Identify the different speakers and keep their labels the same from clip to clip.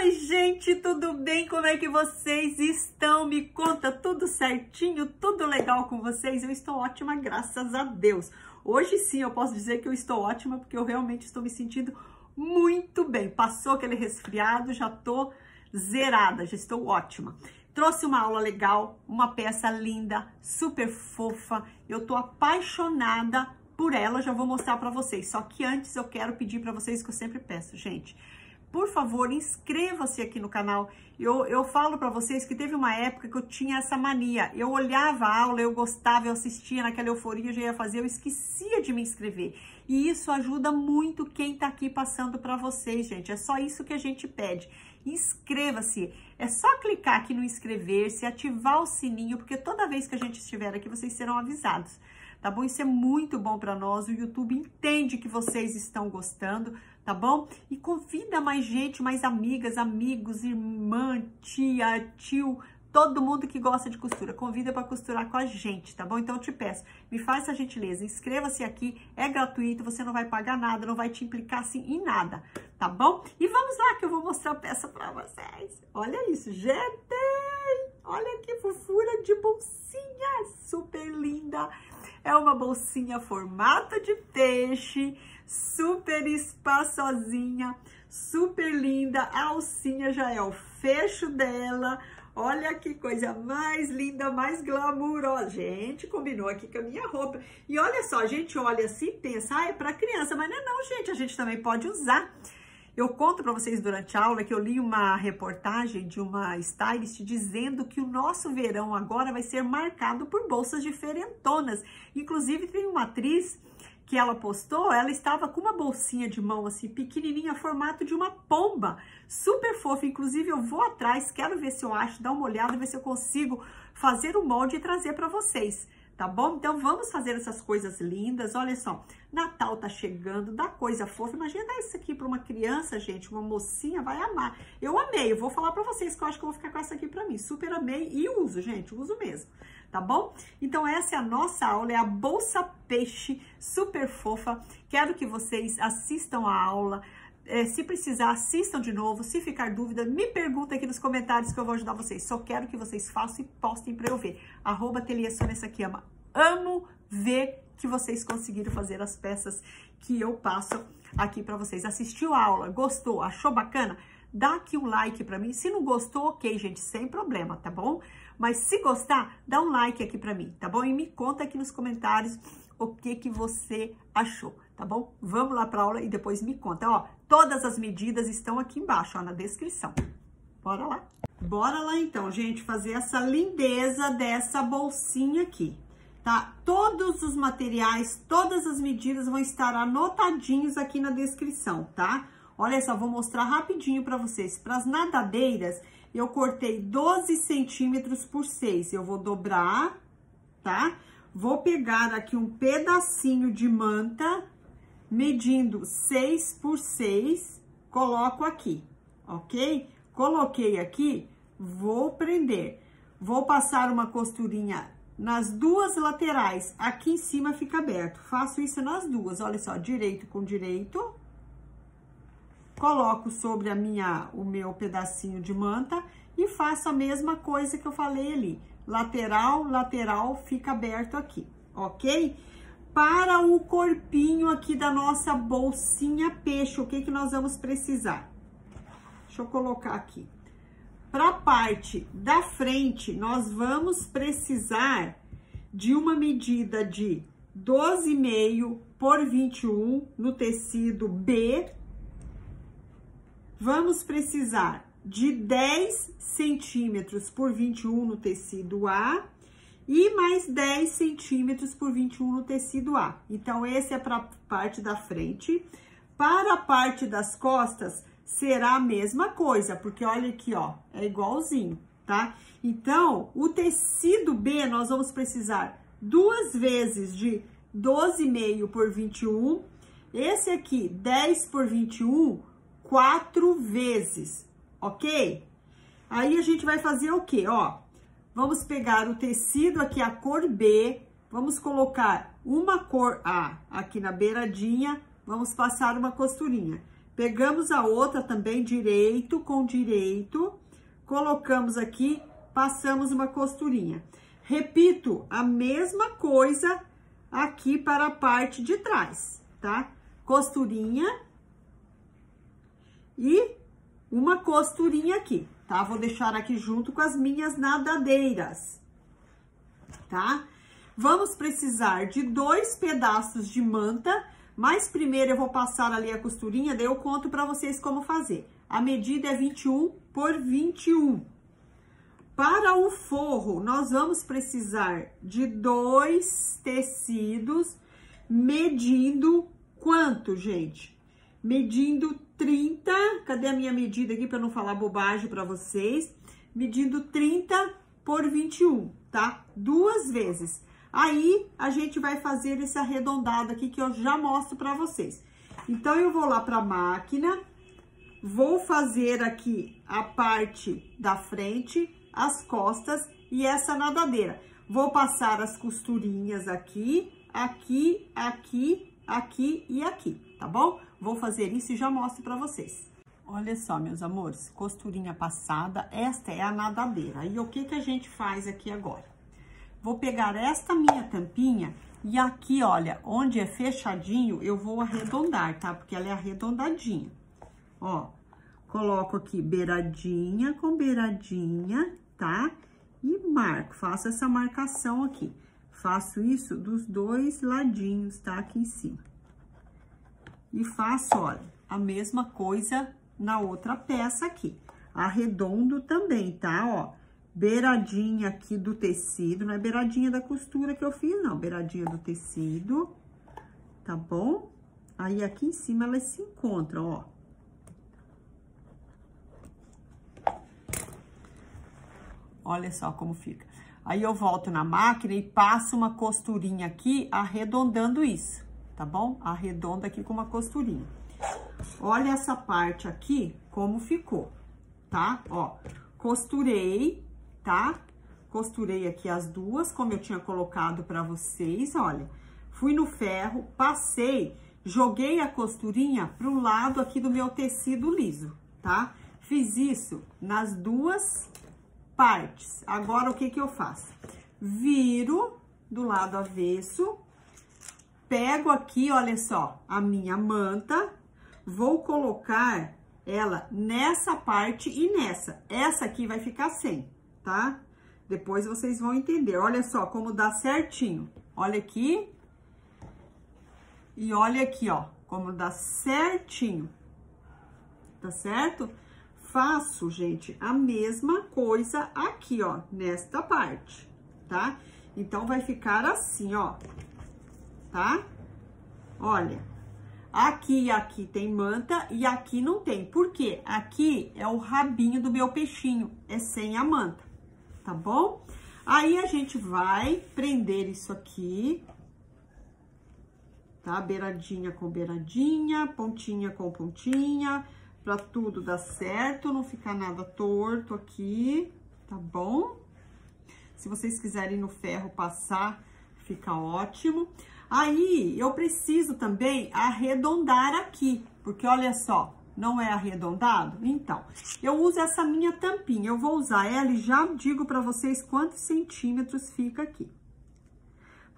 Speaker 1: Oi, gente, tudo bem? Como é que vocês estão? Me conta tudo certinho, tudo legal com vocês? Eu estou ótima, graças a Deus. Hoje sim eu posso dizer que eu estou ótima porque eu realmente estou me sentindo muito bem. Passou aquele resfriado, já tô zerada, já estou ótima. Trouxe uma aula legal, uma peça linda, super fofa. Eu tô apaixonada por ela, já vou mostrar para vocês. Só que antes eu quero pedir para vocês que eu sempre peço, gente por favor, inscreva-se aqui no canal. Eu, eu falo para vocês que teve uma época que eu tinha essa mania. Eu olhava a aula, eu gostava, eu assistia naquela euforia, eu já ia fazer, eu esquecia de me inscrever. E isso ajuda muito quem tá aqui passando para vocês, gente. É só isso que a gente pede. Inscreva-se. É só clicar aqui no inscrever-se, ativar o sininho, porque toda vez que a gente estiver aqui, vocês serão avisados tá bom? Isso é muito bom para nós. O YouTube entende que vocês estão gostando tá bom? E convida mais gente, mais amigas, amigos, irmã, tia, tio, todo mundo que gosta de costura, convida para costurar com a gente, tá bom? Então eu te peço, me faz essa gentileza, inscreva-se aqui, é gratuito, você não vai pagar nada, não vai te implicar assim em nada, tá bom? E vamos lá que eu vou mostrar a peça para vocês. Olha isso, gente! Olha que fofura de bolsinha, super linda! É uma bolsinha formato de peixe, super espaçosinha, super linda. A alcinha já é o fecho dela. Olha que coisa mais linda, mais glamurosa. Gente, combinou aqui com a minha roupa. E olha só, a gente olha assim e pensa, ah, é para criança. Mas não é não, gente, a gente também pode usar. Eu conto para vocês durante a aula que eu li uma reportagem de uma stylist dizendo que o nosso verão agora vai ser marcado por bolsas diferentonas. Inclusive, tem uma atriz que ela postou, ela estava com uma bolsinha de mão assim, pequenininha, formato de uma pomba, super fofa. Inclusive, eu vou atrás, quero ver se eu acho, dar uma olhada, ver se eu consigo fazer o molde e trazer para vocês, tá bom? Então, vamos fazer essas coisas lindas. Olha só, Natal tá chegando, dá coisa fofa. Imagina dar isso aqui para uma criança, gente, uma mocinha, vai amar. Eu amei, eu vou falar para vocês que eu acho que eu vou ficar com essa aqui para mim. Super amei e uso, gente, uso mesmo tá bom? Então essa é a nossa aula, é a Bolsa Peixe, super fofa. Quero que vocês assistam a aula, é, se precisar, assistam de novo. Se ficar dúvida, me pergunta aqui nos comentários que eu vou ajudar vocês. Só quero que vocês façam e postem para eu ver. Arroba Telia Sônia Sakiyama. Amo ver que vocês conseguiram fazer as peças que eu passo aqui para vocês. Assistiu a aula, gostou, achou bacana? Dá aqui um like para mim. Se não gostou, ok, gente, sem problema, tá bom? Mas se gostar, dá um like aqui para mim, tá bom? E me conta aqui nos comentários o que que você achou, tá bom? Vamos lá para aula e depois me conta. Ó, todas as medidas estão aqui embaixo, ó, na descrição. Bora lá? Bora lá então, gente, fazer essa lindeza dessa bolsinha aqui, tá? Todos os materiais, todas as medidas vão estar anotadinhos aqui na descrição, tá? Olha só, vou mostrar rapidinho para vocês. Para as nadadeiras, eu cortei 12 centímetros por 6. Eu vou dobrar, tá? Vou pegar aqui um pedacinho de manta, medindo 6 por 6, coloco aqui, ok? Coloquei aqui, vou prender. Vou passar uma costurinha nas duas laterais, aqui em cima fica aberto. Faço isso nas duas, olha só, direito com direito, coloco sobre a minha, o meu pedacinho de manta e faço a mesma coisa que eu falei ali. Lateral, lateral, fica aberto aqui, ok? Para o corpinho aqui da nossa bolsinha peixe, o que que nós vamos precisar? Deixa eu colocar aqui. Para a parte da frente, nós vamos precisar de uma medida de 12,5 por 21 no tecido B, Vamos precisar de 10 centímetros por 21 no tecido A e mais 10 centímetros por 21 no tecido A. Então, esse é para a parte da frente. Para a parte das costas, será a mesma coisa, porque olha aqui, ó, é igualzinho, tá? Então, o tecido B, nós vamos precisar duas vezes de 12,5 por 21. Esse aqui, 10 por 21, quatro vezes, ok? Aí a gente vai fazer o quê? Ó, vamos pegar o tecido aqui, a cor B, vamos colocar uma cor A aqui na beiradinha, vamos passar uma costurinha. Pegamos a outra também direito com direito, colocamos aqui, passamos uma costurinha. Repito a mesma coisa aqui para a parte de trás, tá? Costurinha e uma costurinha aqui, tá? Vou deixar aqui junto com as minhas nadadeiras, tá? Vamos precisar de dois pedaços de manta, mas primeiro eu vou passar ali a costurinha, daí eu conto pra vocês como fazer. A medida é 21 por 21. Para o forro, nós vamos precisar de dois tecidos, medindo quanto, gente? Medindo 30, cadê a minha medida aqui para não falar bobagem para vocês? Medindo 30 por 21, tá? Duas vezes. Aí, a gente vai fazer esse arredondado aqui que eu já mostro para vocês. Então, eu vou lá para a máquina, vou fazer aqui a parte da frente, as costas e essa nadadeira. Vou passar as costurinhas aqui, aqui, aqui, aqui e aqui, tá bom? Vou fazer isso e já mostro para vocês. Olha só, meus amores, costurinha passada, esta é a nadadeira. E o que que a gente faz aqui agora? Vou pegar esta minha tampinha e aqui, olha, onde é fechadinho, eu vou arredondar, tá? Porque ela é arredondadinha. Ó, coloco aqui beiradinha com beiradinha, tá? E marco, faço essa marcação aqui. Faço isso dos dois ladinhos, tá? Aqui em cima. E faço, olha, a mesma coisa na outra peça aqui. Arredondo também, tá? Ó, beiradinha aqui do tecido, não é beiradinha da costura que eu fiz, não, beiradinha do tecido, tá bom? Aí, aqui em cima, elas se encontram, ó. Olha só como fica. Aí, eu volto na máquina e passo uma costurinha aqui, arredondando isso, tá bom? Arredonda aqui com uma costurinha. Olha essa parte aqui, como ficou, tá? Ó, costurei, tá? Costurei aqui as duas, como eu tinha colocado pra vocês, olha. Fui no ferro, passei, joguei a costurinha pro lado aqui do meu tecido liso, tá? Fiz isso nas duas partes. Agora, o que que eu faço? Viro do lado avesso, pego aqui, olha só, a minha manta, vou colocar ela nessa parte e nessa. Essa aqui vai ficar sem, tá? Depois vocês vão entender. Olha só como dá certinho. Olha aqui. E olha aqui, ó, como dá certinho. Tá certo? Faço, gente, a mesma coisa aqui, ó, nesta parte, tá? Então, vai ficar assim, ó, tá? Olha, aqui e aqui tem manta e aqui não tem. Por quê? Aqui é o rabinho do meu peixinho, é sem a manta tá bom? Aí, a gente vai prender isso aqui, tá? Beiradinha com beiradinha, pontinha com pontinha, pra tudo dar certo, não ficar nada torto aqui, tá bom? Se vocês quiserem no ferro passar, fica ótimo. Aí, eu preciso também arredondar aqui, porque olha só, não é arredondado? Então, eu uso essa minha tampinha, eu vou usar ela e já digo para vocês quantos centímetros fica aqui.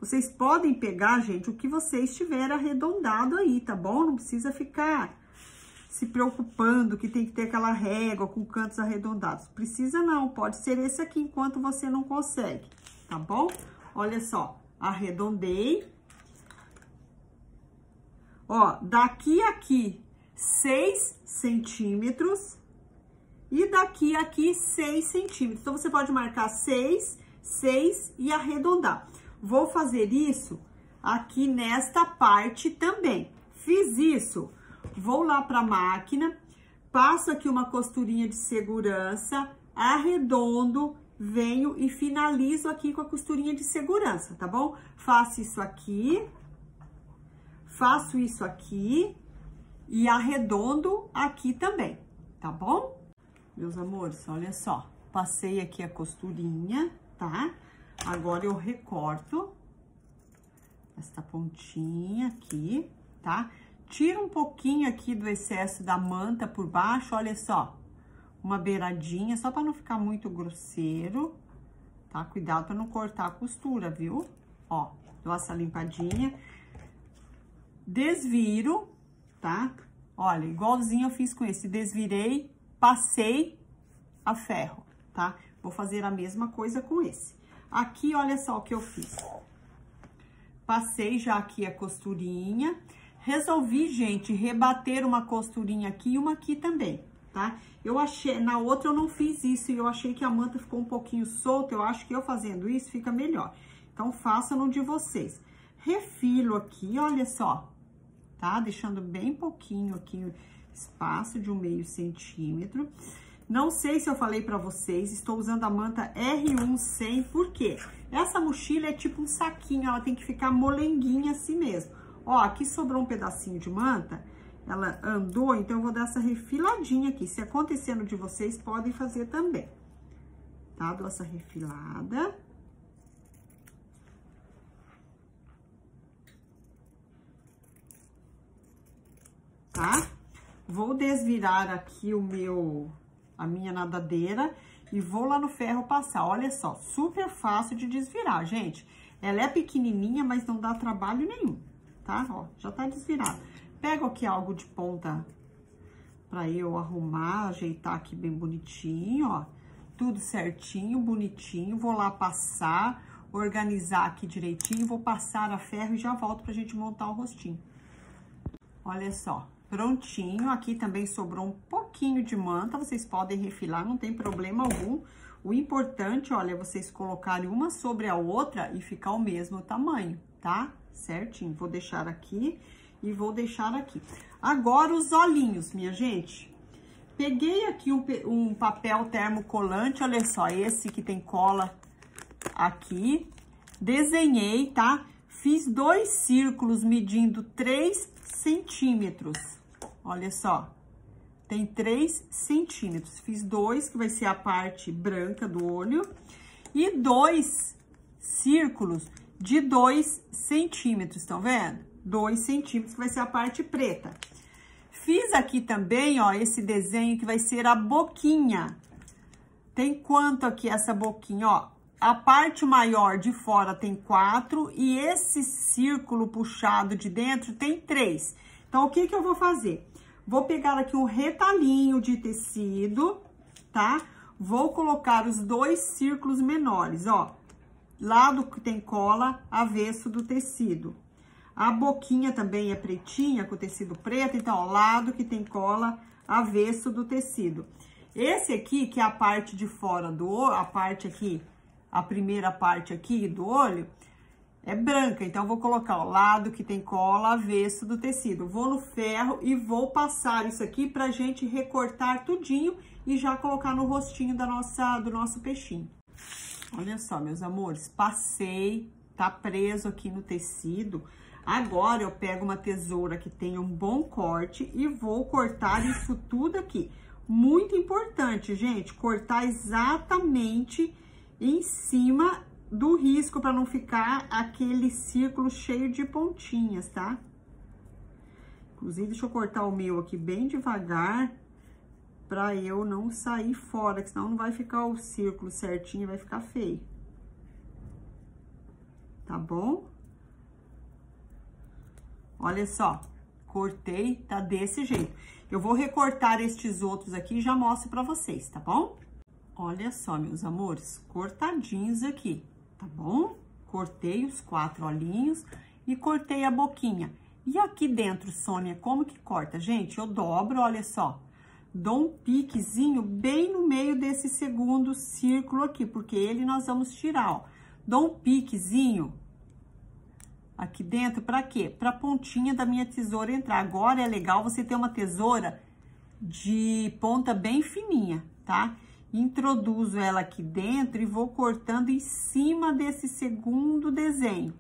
Speaker 1: Vocês podem pegar, gente, o que vocês tiver arredondado aí, tá bom? Não precisa ficar se preocupando que tem que ter aquela régua com cantos arredondados. Precisa não, pode ser esse aqui enquanto você não consegue, tá bom? Olha só, arredondei. Ó, daqui aqui 6 centímetros e daqui aqui 6 centímetros. Então, você pode marcar 6, 6 e arredondar. Vou fazer isso aqui nesta parte também. Fiz isso, vou lá para a máquina, passo aqui uma costurinha de segurança, arredondo, venho e finalizo aqui com a costurinha de segurança, tá bom? Faço isso aqui, faço isso aqui e arredondo aqui também, tá bom? Meus amores, olha só, passei aqui a costurinha, tá? Agora eu recorto esta pontinha aqui, tá? tira um pouquinho aqui do excesso da manta por baixo, olha só. Uma beiradinha, só para não ficar muito grosseiro, tá? Cuidado para não cortar a costura, viu? Ó, dou essa limpadinha. Desviro, tá? Olha, igualzinho eu fiz com esse, desvirei, passei a ferro, tá? Vou fazer a mesma coisa com esse. Aqui, olha só o que eu fiz. Passei já aqui a costurinha. Resolvi, gente, rebater uma costurinha aqui e uma aqui também, tá? Eu achei, na outra eu não fiz isso e eu achei que a manta ficou um pouquinho solta. Eu acho que eu fazendo isso fica melhor. Então, façam no de vocês. Refilo aqui, olha só, tá? Deixando bem pouquinho aqui, espaço de um meio centímetro. Não sei se eu falei pra vocês, estou usando a manta R1 100, por quê? Essa mochila é tipo um saquinho, ela tem que ficar molenguinha assim mesmo. Ó, aqui sobrou um pedacinho de manta, ela andou, então eu vou dar essa refiladinha aqui. Se acontecendo de vocês, podem fazer também. Tá? Dou essa refilada. Tá? Vou desvirar aqui o meu, a minha nadadeira e vou lá no ferro passar. Olha só, super fácil de desvirar, gente. Ela é pequenininha, mas não dá trabalho nenhum, tá? Ó, já tá desvirado. Pego aqui algo de ponta pra eu arrumar, ajeitar aqui bem bonitinho, ó. Tudo certinho, bonitinho. Vou lá passar, organizar aqui direitinho. Vou passar a ferro e já volto pra gente montar o rostinho. Olha só, prontinho. Aqui também sobrou um pouquinho de manta, vocês podem refilar, não tem problema algum. O importante, olha, é vocês colocarem uma sobre a outra e ficar o mesmo tamanho, tá? Certinho. Vou deixar aqui e vou deixar aqui. Agora, os olhinhos, minha gente. Peguei aqui um, um papel termocolante, olha só, esse que tem cola aqui. Desenhei, tá? Fiz dois círculos medindo 3 centímetros. Olha só, tem 3 centímetros. Fiz dois, que vai ser a parte branca do olho, e dois círculos de 2 centímetros, estão vendo? 2 centímetros, que vai ser a parte preta. Fiz aqui também, ó, esse desenho que vai ser a boquinha. Tem quanto aqui essa boquinha, ó? A parte maior de fora tem quatro e esse círculo puxado de dentro tem três. Então, o que que eu vou fazer? Vou pegar aqui um retalhinho de tecido, tá? Vou colocar os dois círculos menores, ó. Lado que tem cola, avesso do tecido. A boquinha também é pretinha, com tecido preto, então, ó, lado que tem cola, avesso do tecido. Esse aqui, que é a parte de fora do olho, a parte aqui, a primeira parte aqui do olho, é branca, então vou colocar o lado que tem cola avesso do tecido. Vou no ferro e vou passar isso aqui pra gente recortar tudinho e já colocar no rostinho da nossa, do nosso peixinho. Olha só, meus amores, passei, tá preso aqui no tecido. Agora eu pego uma tesoura que tem um bom corte e vou cortar isso tudo aqui. Muito importante, gente, cortar exatamente em cima do risco para não ficar aquele círculo cheio de pontinhas, tá? Inclusive, deixa eu cortar o meu aqui bem devagar para eu não sair fora, que senão não vai ficar o círculo certinho, vai ficar feio. Tá bom? Olha só, cortei, tá desse jeito. Eu vou recortar estes outros aqui e já mostro pra vocês, tá bom? Olha só, meus amores, cortadinhos aqui tá bom? Cortei os quatro olhinhos e cortei a boquinha. E aqui dentro, Sônia, como que corta? Gente, eu dobro, olha só. Dou um piquezinho bem no meio desse segundo círculo aqui, porque ele nós vamos tirar, ó. Dou um piquezinho aqui dentro, pra quê? Pra pontinha da minha tesoura entrar. Agora é legal você ter uma tesoura de ponta bem fininha, tá? Introduzo ela aqui dentro e vou cortando em cima desse segundo desenho,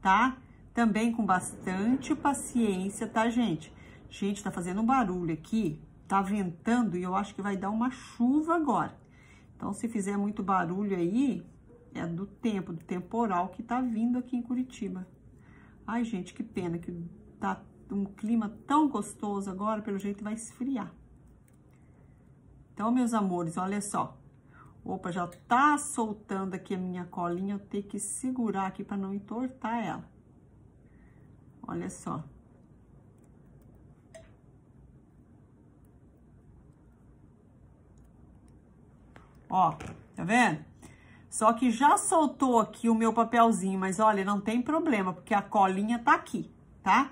Speaker 1: tá? Também com bastante paciência, tá, gente? Gente, tá fazendo um barulho aqui, tá ventando e eu acho que vai dar uma chuva agora. Então, se fizer muito barulho aí, é do tempo, do temporal que tá vindo aqui em Curitiba. Ai, gente, que pena que tá um clima tão gostoso agora, pelo jeito vai esfriar. Então, meus amores, olha só. Opa, já tá soltando aqui a minha colinha, eu tenho que segurar aqui para não entortar ela. Olha só. Ó, tá vendo? Só que já soltou aqui o meu papelzinho, mas olha, não tem problema, porque a colinha tá aqui, tá?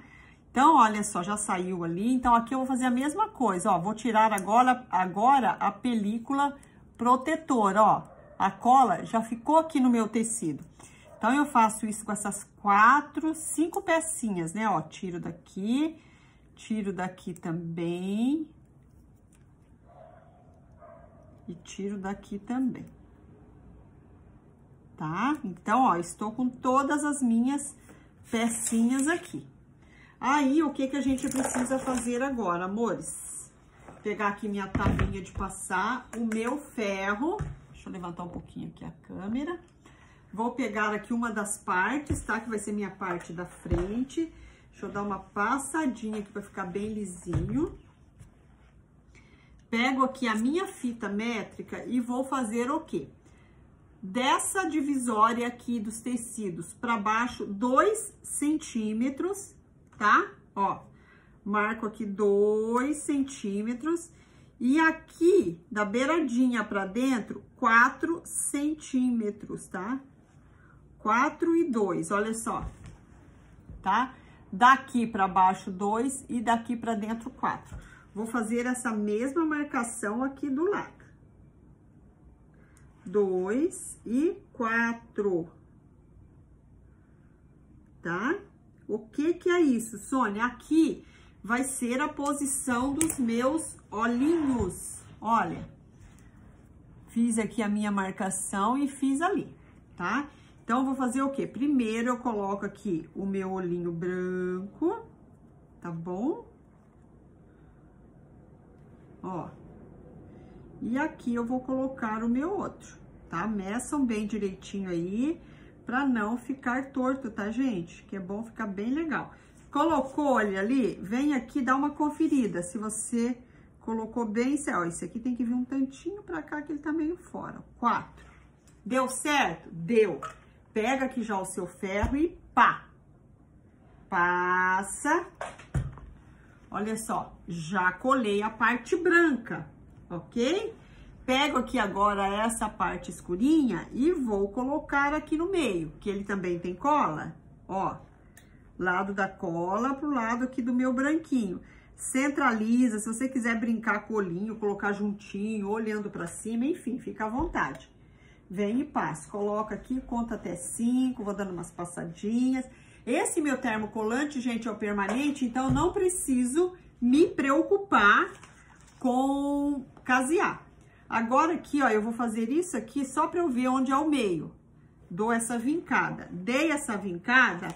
Speaker 1: Então, olha só, já saiu ali. Então, aqui eu vou fazer a mesma coisa, ó. Vou tirar agora, agora a película protetora, ó. A cola já ficou aqui no meu tecido. Então, eu faço isso com essas quatro, cinco pecinhas, né? Ó, tiro daqui, tiro daqui também, e tiro daqui também. Tá? Então, ó, estou com todas as minhas pecinhas aqui. Aí, o que que a gente precisa fazer agora, amores? Pegar aqui minha tabinha de passar o meu ferro. Deixa eu levantar um pouquinho aqui a câmera. Vou pegar aqui uma das partes, tá? Que vai ser minha parte da frente. Deixa eu dar uma passadinha aqui pra ficar bem lisinho pego aqui a minha fita métrica e vou fazer o quê? Dessa divisória aqui dos tecidos para baixo, dois centímetros, tá? Ó, marco aqui dois centímetros e aqui, da beiradinha para dentro, quatro centímetros, tá? Quatro e dois, olha só, tá? Daqui para baixo, dois e daqui para dentro, quatro. Vou fazer essa mesma marcação aqui do lado. Dois e quatro. Tá? O que que é isso, Sônia? Aqui vai ser a posição dos meus olhinhos. Olha, fiz aqui a minha marcação e fiz ali, tá? Então, vou fazer o quê? Primeiro, eu coloco aqui o meu olhinho branco, tá bom? ó. E aqui eu vou colocar o meu outro, tá? Meçam bem direitinho aí, pra não ficar torto, tá, gente? Que é bom ficar bem legal. Colocou olha ali, vem aqui dar uma conferida, se você colocou bem, ó, esse aqui tem que vir um tantinho pra cá, que ele tá meio fora, quatro. Deu certo? Deu. Pega aqui já o seu ferro e pá! Passa Olha só, já colei a parte branca, ok? Pego aqui agora essa parte escurinha e vou colocar aqui no meio, que ele também tem cola, ó. Lado da cola pro lado aqui do meu branquinho. Centraliza, se você quiser brincar com o olhinho, colocar juntinho, olhando pra cima, enfim, fica à vontade. Vem e passa, coloca aqui, conta até cinco, vou dando umas passadinhas. Esse meu termocolante, gente, é o permanente, então não preciso me preocupar com casear. Agora aqui, ó, eu vou fazer isso aqui só para eu ver onde é o meio. Dou essa vincada. Dei essa vincada,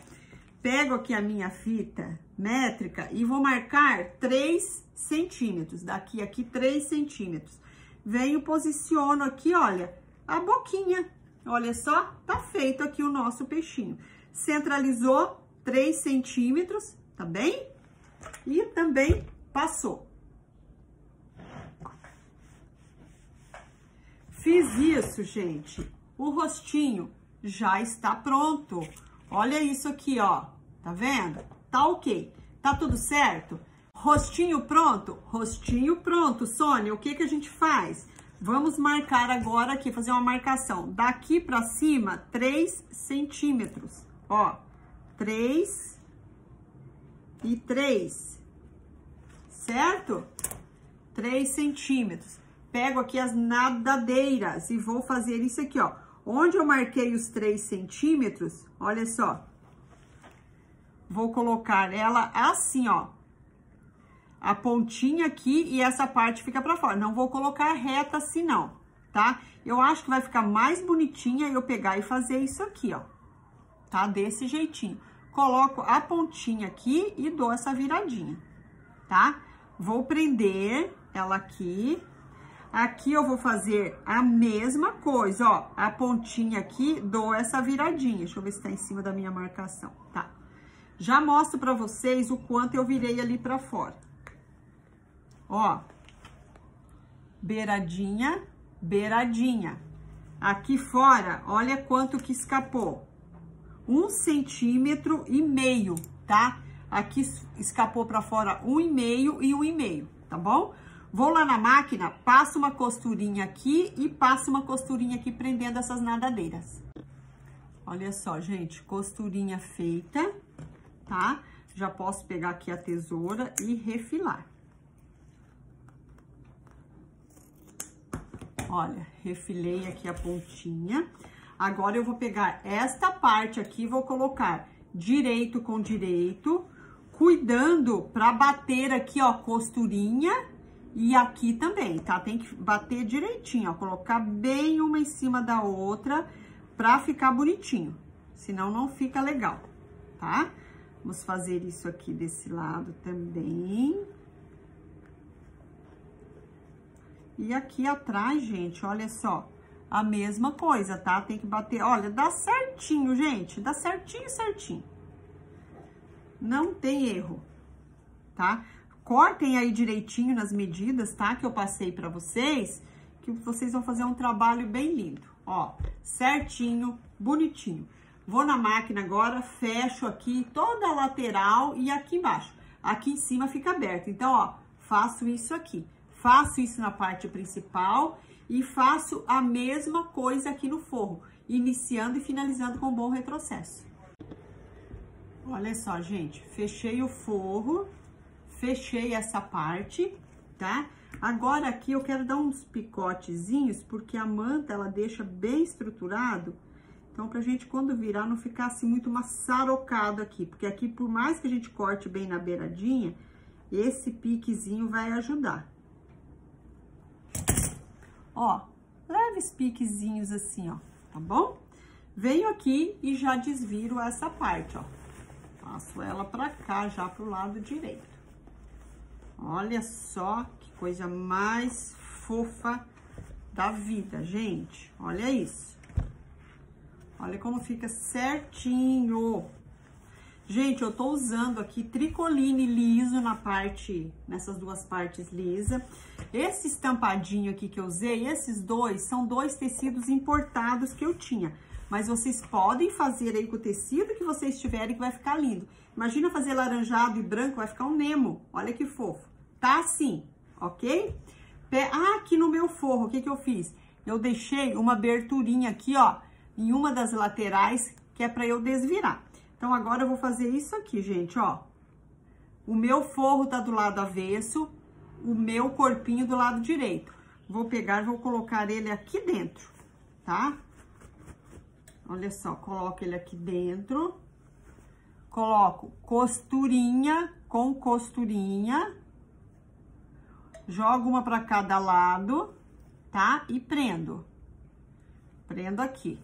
Speaker 1: pego aqui a minha fita métrica e vou marcar 3 centímetros. Daqui aqui 3 centímetros. Venho, posiciono aqui, olha, a boquinha. Olha só, tá feito aqui o nosso peixinho centralizou 3 centímetros, tá bem? E também passou. Fiz isso, gente. O rostinho já está pronto. Olha isso aqui, ó. Tá vendo? Tá ok. Tá tudo certo? Rostinho pronto? Rostinho pronto. Sônia, o que que a gente faz? Vamos marcar agora aqui, fazer uma marcação. Daqui pra cima, 3 centímetros. Ó, três e três, certo? Três centímetros. Pego aqui as nadadeiras e vou fazer isso aqui, ó. Onde eu marquei os três centímetros, olha só. Vou colocar ela assim, ó. A pontinha aqui e essa parte fica pra fora. Não vou colocar reta assim, não, tá? Eu acho que vai ficar mais bonitinha eu pegar e fazer isso aqui, ó tá? Desse jeitinho. Coloco a pontinha aqui e dou essa viradinha, tá? Vou prender ela aqui. Aqui eu vou fazer a mesma coisa, ó. A pontinha aqui, dou essa viradinha. Deixa eu ver se tá em cima da minha marcação, tá? Já mostro pra vocês o quanto eu virei ali pra fora. Ó, beiradinha, beiradinha. Aqui fora, olha quanto que escapou. Um centímetro e meio, tá? Aqui escapou pra fora um e meio e um e meio, tá bom? Vou lá na máquina, passo uma costurinha aqui e passo uma costurinha aqui prendendo essas nadadeiras. Olha só, gente, costurinha feita, tá? Já posso pegar aqui a tesoura e refilar. Olha, refilei aqui a pontinha. Agora, eu vou pegar esta parte aqui, vou colocar direito com direito, cuidando para bater aqui, ó, costurinha e aqui também, tá? Tem que bater direitinho, ó, colocar bem uma em cima da outra pra ficar bonitinho, senão não fica legal, tá? Vamos fazer isso aqui desse lado também. E aqui atrás, gente, olha só, a mesma coisa, tá? Tem que bater, olha, dá certinho, gente, dá certinho, certinho. Não tem erro, tá? Cortem aí direitinho nas medidas, tá? Que eu passei pra vocês, que vocês vão fazer um trabalho bem lindo, ó, certinho, bonitinho. Vou na máquina agora, fecho aqui toda a lateral e aqui embaixo. Aqui em cima fica aberto, então, ó, faço isso aqui. Faço isso na parte principal e faço a mesma coisa aqui no forro, iniciando e finalizando com um bom retrocesso. Olha só, gente, fechei o forro, fechei essa parte, tá? Agora aqui eu quero dar uns picotezinhos, porque a manta, ela deixa bem estruturado, então pra gente quando virar não ficar assim muito maçarocado aqui, porque aqui por mais que a gente corte bem na beiradinha, esse piquezinho vai ajudar. Ó, leves piquezinhos assim, ó, tá bom? Venho aqui e já desviro essa parte, ó. Passo ela pra cá, já pro lado direito. Olha só que coisa mais fofa da vida, gente. Olha isso. Olha como fica certinho. Gente, eu tô usando aqui tricoline liso na parte, nessas duas partes lisa. Esse estampadinho aqui que eu usei, esses dois, são dois tecidos importados que eu tinha. Mas vocês podem fazer aí com o tecido que vocês tiverem que vai ficar lindo. Imagina fazer laranjado e branco, vai ficar um Nemo. Olha que fofo. Tá assim, ok? Ah, aqui no meu forro, o que que eu fiz? Eu deixei uma aberturinha aqui, ó, em uma das laterais, que é pra eu desvirar. Então, agora eu vou fazer isso aqui, gente, ó. O meu forro tá do lado avesso, o meu corpinho do lado direito. Vou pegar vou colocar ele aqui dentro, tá? Olha só, coloco ele aqui dentro. Coloco costurinha com costurinha. Jogo uma para cada lado, tá? E prendo. Prendo aqui.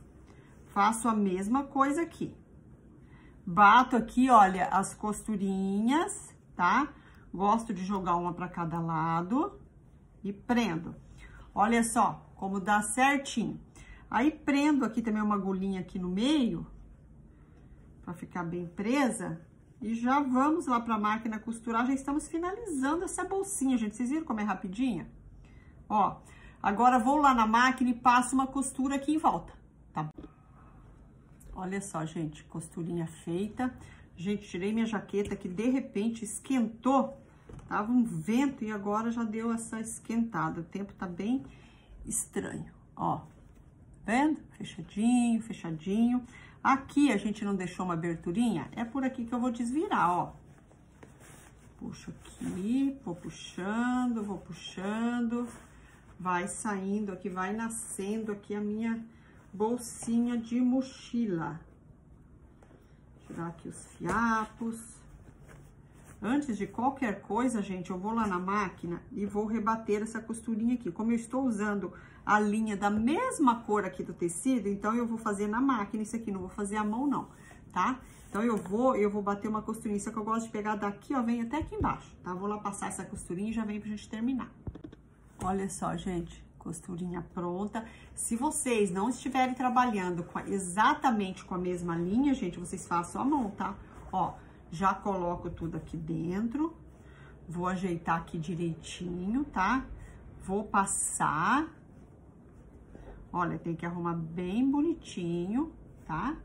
Speaker 1: Faço a mesma coisa aqui. Bato aqui, olha, as costurinhas, tá? Gosto de jogar uma para cada lado e prendo. Olha só como dá certinho. Aí, prendo aqui também uma agulhinha aqui no meio, para ficar bem presa. E já vamos lá pra máquina costurar, já estamos finalizando essa bolsinha, gente. Vocês viram como é rapidinha? Ó, agora vou lá na máquina e passo uma costura aqui em volta, tá? Olha só, gente, costurinha feita. Gente, tirei minha jaqueta que de repente esquentou. Tava um vento e agora já deu essa esquentada. O tempo tá bem estranho, ó. Vendo? Fechadinho, fechadinho. Aqui a gente não deixou uma aberturinha, é por aqui que eu vou desvirar, ó. Puxo aqui, vou puxando, vou puxando. Vai saindo aqui, vai nascendo aqui a minha bolsinha de mochila. Tirar aqui os fiapos. Antes de qualquer coisa, gente, eu vou lá na máquina e vou rebater essa costurinha aqui. Como eu estou usando a linha da mesma cor aqui do tecido, então eu vou fazer na máquina isso aqui, não vou fazer à mão não, tá? Então eu vou, eu vou bater uma costurinha, só que eu gosto de pegar daqui, ó, vem até aqui embaixo, tá? Vou lá passar essa costurinha e já vem pra gente terminar. Olha só, gente, costurinha pronta. Se vocês não estiverem trabalhando com exatamente com a mesma linha, gente, vocês façam a mão, tá? Ó, Já coloco tudo aqui dentro. Vou ajeitar aqui direitinho, tá? Vou passar. Olha, tem que arrumar bem bonitinho, tá?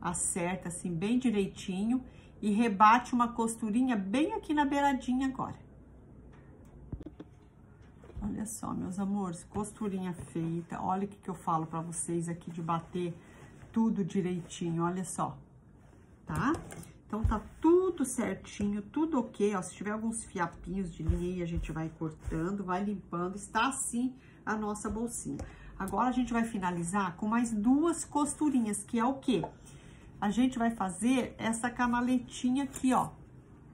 Speaker 1: Acerta assim bem direitinho e rebate uma costurinha bem aqui na beiradinha agora. Olha só, meus amores, costurinha feita. Olha o que, que eu falo pra vocês aqui de bater tudo direitinho, olha só, tá? Então, tá tudo certinho, tudo ok, ó. Se tiver alguns fiapinhos de linha aí, a gente vai cortando, vai limpando. Está assim a nossa bolsinha. Agora, a gente vai finalizar com mais duas costurinhas, que é o quê? A gente vai fazer essa canaletinha aqui, ó.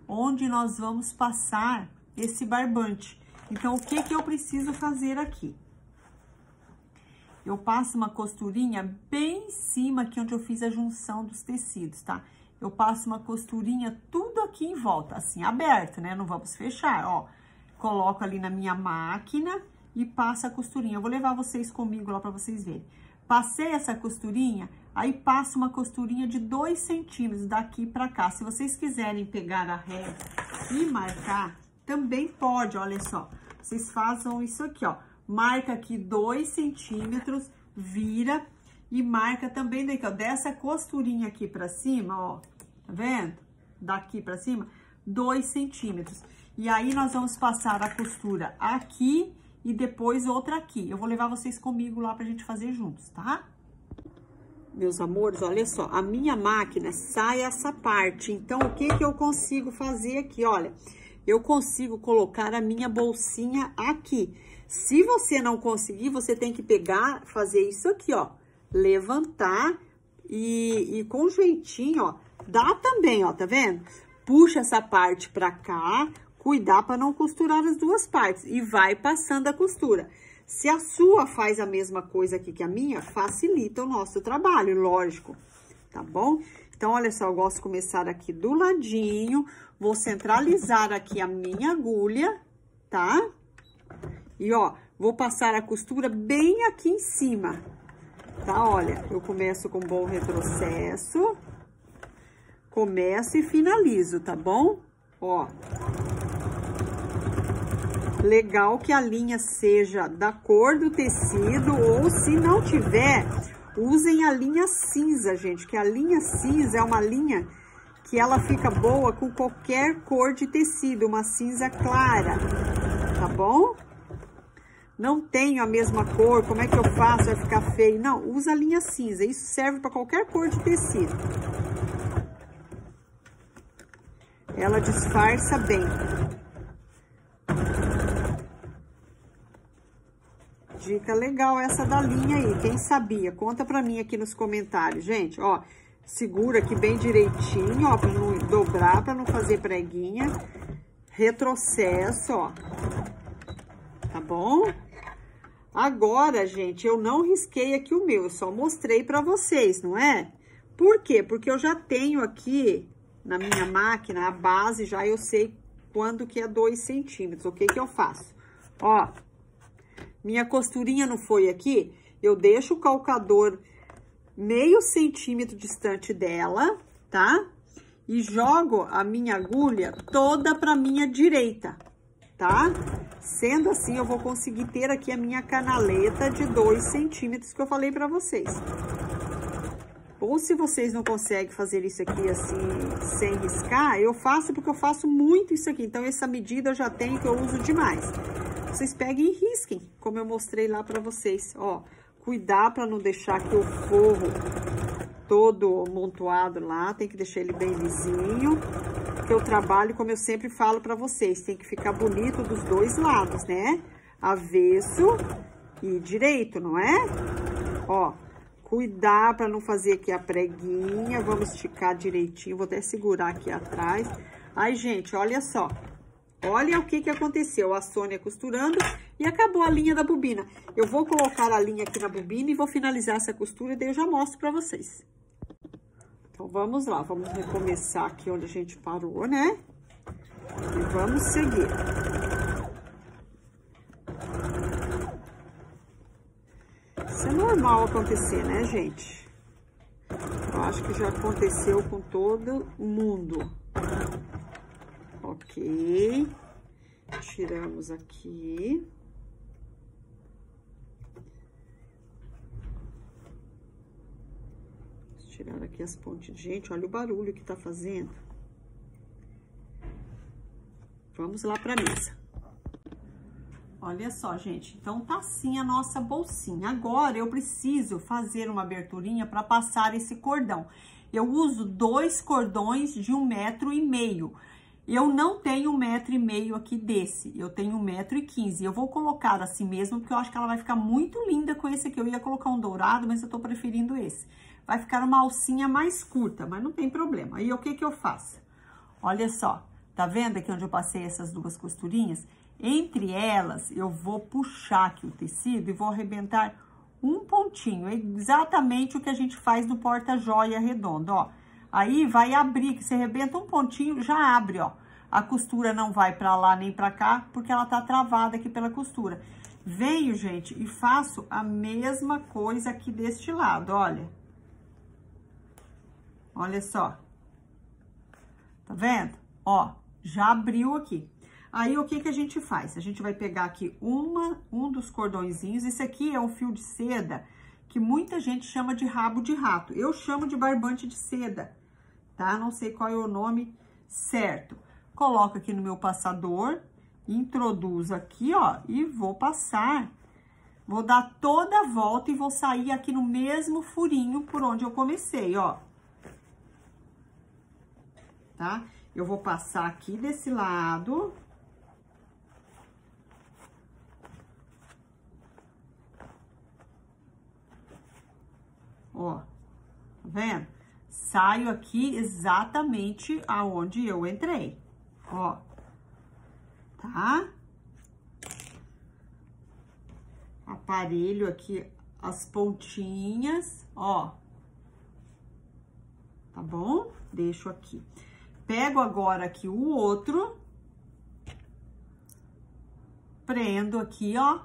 Speaker 1: Onde nós vamos passar esse barbante. Então, o que que eu preciso fazer aqui? Eu passo uma costurinha bem em cima aqui onde eu fiz a junção dos tecidos, tá? Eu passo uma costurinha tudo aqui em volta, assim, aberto, né? Não vamos fechar, ó. Coloco ali na minha máquina e passo a costurinha. Eu vou levar vocês comigo lá pra vocês verem. Passei essa costurinha, aí passo uma costurinha de dois centímetros daqui pra cá. Se vocês quiserem pegar a régua e marcar, também pode, olha só. Vocês façam isso aqui, ó marca aqui dois centímetros, vira e marca também daqui, ó, dessa costurinha aqui pra cima, ó, tá vendo? Daqui pra cima, dois centímetros. E aí, nós vamos passar a costura aqui e depois outra aqui. Eu vou levar vocês comigo lá pra gente fazer juntos, tá? Meus amores, olha só, a minha máquina sai essa parte. Então, o que que eu consigo fazer aqui? Olha, eu consigo colocar a minha bolsinha aqui. Se você não conseguir, você tem que pegar, fazer isso aqui, ó. Levantar e, e com jeitinho, ó. Dá também, ó, tá vendo? Puxa essa parte pra cá, cuidar para não costurar as duas partes. E vai passando a costura. Se a sua faz a mesma coisa aqui que a minha, facilita o nosso trabalho, lógico, tá bom? Então, olha só, eu gosto de começar aqui do ladinho, vou centralizar aqui a minha agulha, tá? E, ó, vou passar a costura bem aqui em cima, tá? Olha, eu começo com bom retrocesso, começo e finalizo, tá bom? Ó. Legal que a linha seja da cor do tecido ou se não tiver, usem a linha cinza, gente, que a linha cinza é uma linha que ela fica boa com qualquer cor de tecido, uma cinza clara, tá bom? não tenho a mesma cor, como é que eu faço? Vai ficar feio. Não, usa a linha cinza. Isso serve para qualquer cor de tecido. Ela disfarça bem. Dica legal essa da linha aí. Quem sabia? Conta pra mim aqui nos comentários, gente. Ó, segura aqui bem direitinho, ó, pra não dobrar, pra não fazer preguinha. Retrocesso, ó. Tá bom? Agora, gente, eu não risquei aqui o meu, eu só mostrei para vocês, não é? Por quê? Porque eu já tenho aqui na minha máquina a base, já eu sei quando que é 2 centímetros. O que que eu faço? Ó, minha costurinha não foi aqui, eu deixo o calcador meio centímetro distante dela, tá? E jogo a minha agulha toda pra minha direita, tá? Sendo assim, eu vou conseguir ter aqui a minha canaleta de 2 centímetros que eu falei pra vocês. Ou se vocês não conseguem fazer isso aqui assim, sem riscar, eu faço porque eu faço muito isso aqui. Então, essa medida eu já tenho que eu uso demais. Vocês peguem e risquem, como eu mostrei lá pra vocês. Ó, cuidar pra não deixar aqui o forro todo montuado lá, tem que deixar ele bem lisinho porque o trabalho, como eu sempre falo para vocês, tem que ficar bonito dos dois lados, né? Avesso e direito, não é? Ó, cuidar para não fazer aqui a preguinha, vamos esticar direitinho, vou até segurar aqui atrás. Ai, gente, olha só, olha o que que aconteceu, a Sônia costurando e acabou a linha da bobina. Eu vou colocar a linha aqui na bobina e vou finalizar essa costura daí eu já mostro para vocês. Então, vamos lá, vamos recomeçar aqui onde a gente parou, né? E vamos seguir. Isso é normal acontecer, né, gente? Ó, acho que já aconteceu com todo mundo. Ok. Tiramos aqui. Tirar aqui as pontes. Gente, olha o barulho que tá fazendo. Vamos lá pra mesa. Olha só, gente, então tá assim a nossa bolsinha. Agora, eu preciso fazer uma aberturinha para passar esse cordão. Eu uso dois cordões de um metro e meio. Eu não tenho um metro e meio aqui desse, eu tenho um metro e quinze. Eu vou colocar assim mesmo, porque eu acho que ela vai ficar muito linda com esse aqui. Eu ia colocar um dourado, mas eu tô preferindo esse. Vai ficar uma alcinha mais curta, mas não tem problema. Aí, o que que eu faço? Olha só, tá vendo aqui onde eu passei essas duas costurinhas? Entre elas, eu vou puxar aqui o tecido e vou arrebentar um pontinho. É exatamente o que a gente faz no porta-joia redondo, ó. Aí vai abrir, que você arrebenta um pontinho, já abre, ó. A costura não vai pra lá nem pra cá, porque ela tá travada aqui pela costura. Venho, gente, e faço a mesma coisa aqui deste lado, olha. Olha só. Tá vendo? Ó, já abriu aqui. Aí, o que que a gente faz? A gente vai pegar aqui uma, um dos cordõezinhos. Esse aqui é um fio de seda que muita gente chama de rabo de rato. Eu chamo de barbante de seda tá? Não sei qual é o nome certo. Coloco aqui no meu passador, introduzo aqui, ó, e vou passar. Vou dar toda a volta e vou sair aqui no mesmo furinho por onde eu comecei, ó. Tá? Eu vou passar aqui desse lado. Ó, tá vendo? saio aqui exatamente aonde eu entrei, ó, tá? Aparelho aqui as pontinhas, ó, tá bom? Deixo aqui. Pego agora aqui o outro, prendo aqui, ó,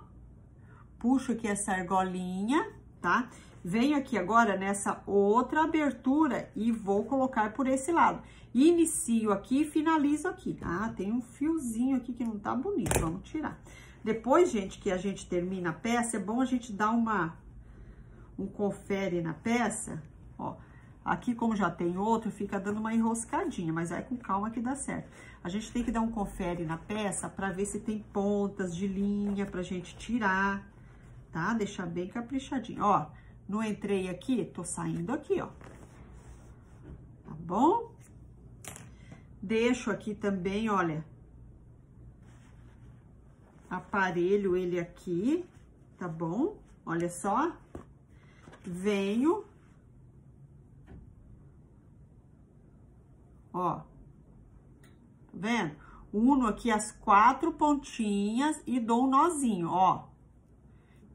Speaker 1: puxo aqui essa argolinha, tá? Venho aqui agora nessa outra abertura e vou colocar por esse lado. Inicio aqui e finalizo aqui. Ah, tem um fiozinho aqui que não tá bonito, vamos tirar. Depois, gente, que a gente termina a peça, é bom a gente dar uma, um confere na peça, ó. Aqui, como já tem outro, fica dando uma enroscadinha, mas vai com calma que dá certo. A gente tem que dar um confere na peça pra ver se tem pontas de linha pra gente tirar, tá? Deixar bem caprichadinho. Ó, não entrei aqui, tô saindo aqui, ó. Tá bom? Deixo aqui também, olha, aparelho ele aqui, tá bom? Olha só. Venho. Ó. Tá vendo? Uno aqui as quatro pontinhas e dou um nozinho, ó.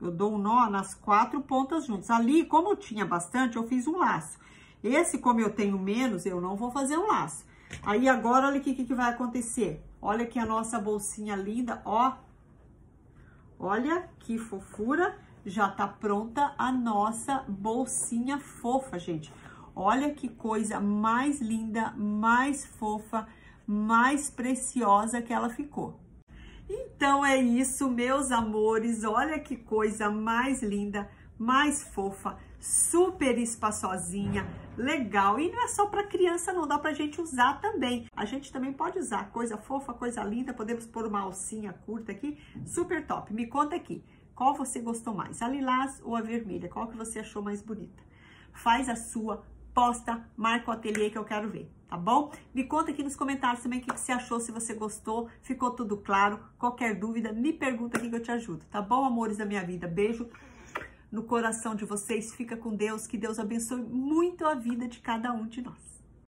Speaker 1: Eu dou um nó nas quatro pontas juntas. Ali, como tinha bastante, eu fiz um laço. Esse, como eu tenho menos, eu não vou fazer um laço. Aí, agora, olha o que, que vai acontecer. Olha aqui a nossa bolsinha linda, ó. Olha que fofura. Já tá pronta a nossa bolsinha fofa, gente. Olha que coisa mais linda, mais fofa, mais preciosa que ela ficou. Então é isso, meus amores. Olha que coisa mais linda, mais fofa, super espaçosinha, legal. E não é só para criança, não, dá pra gente usar também. A gente também pode usar coisa fofa, coisa linda. Podemos pôr uma alcinha curta aqui, super top. Me conta aqui, qual você gostou mais, a lilás ou a vermelha? Qual que você achou mais bonita? Faz a sua posta, marca o ateliê que eu quero ver, tá bom? Me conta aqui nos comentários também o que você achou, se você gostou, ficou tudo claro. Qualquer dúvida, me pergunta aqui que eu te ajudo, tá bom, amores da minha vida? Beijo no coração de vocês, fica com Deus, que Deus abençoe muito a vida de cada um de nós.